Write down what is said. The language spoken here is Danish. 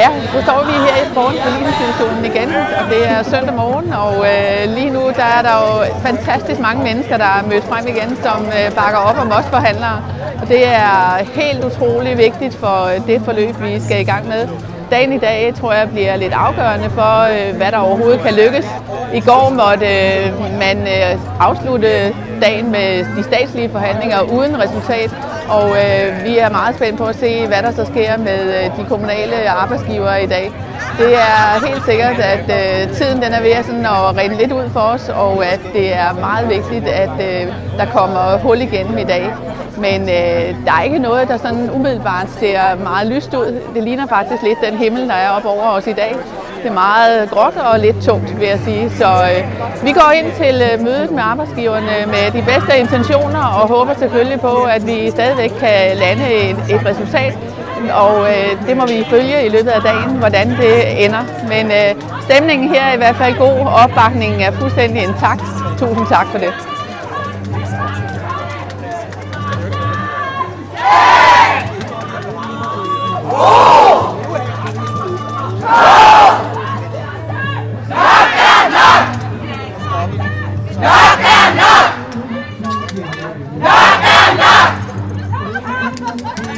Ja, så står vi her i foran forligsinstitutionen igen, og det er søndag morgen, og øh, lige nu der er der jo fantastisk mange mennesker, der er mødt frem igen, som øh, bakker op om os forhandlere. Og det er helt utrolig vigtigt for øh, det forløb, vi skal i gang med. Dagen i dag tror jeg bliver lidt afgørende for, øh, hvad der overhovedet kan lykkes. I går måtte øh, man øh, afslutte dagen med de statslige forhandlinger uden resultat, og vi er meget spændt på at se, hvad der så sker med de kommunale arbejdsgivere i dag. Det er helt sikkert, at øh, tiden den er ved at, sådan, at rende lidt ud for os, og at det er meget vigtigt, at øh, der kommer hul igennem i dag. Men øh, der er ikke noget, der sådan umiddelbart ser meget lyst ud. Det ligner faktisk lidt den himmel, der er oppe over os i dag. Det er meget gråt og lidt tungt, vil jeg sige. Så øh, vi går ind til øh, mødet med arbejdsgiverne med de bedste intentioner og håber selvfølgelig på, at vi stadigvæk kan lande et, et resultat og øh, det må vi følge i løbet af dagen, hvordan det ender. Men øh, stemningen her er i hvert fald god, og opbakningen er fuldstændig intakt. Tusind tak for det. Knock and!